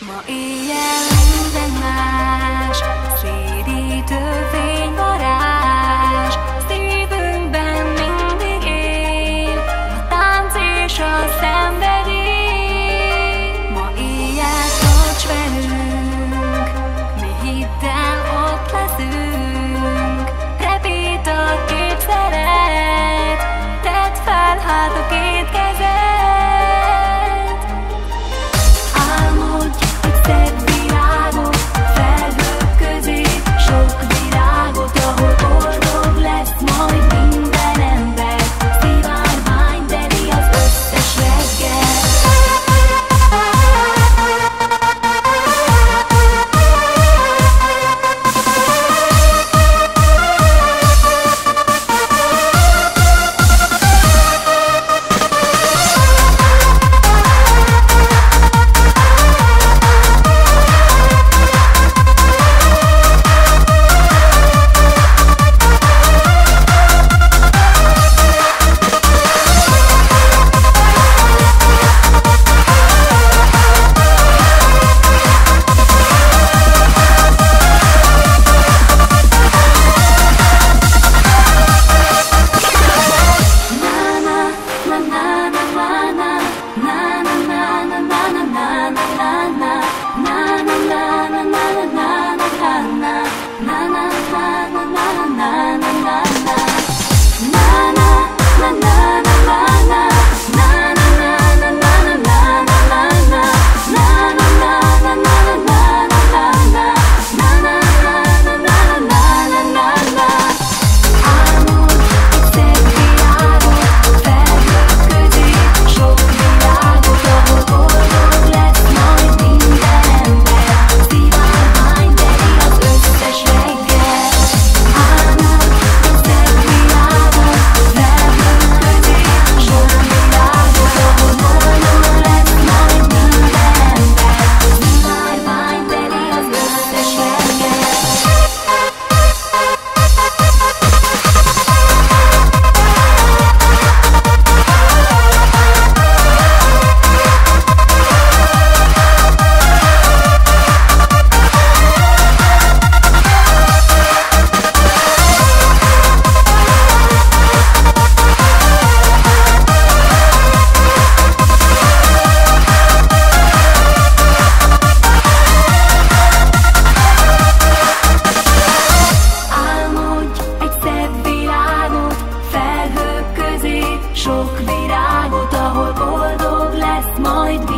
某一夜 might be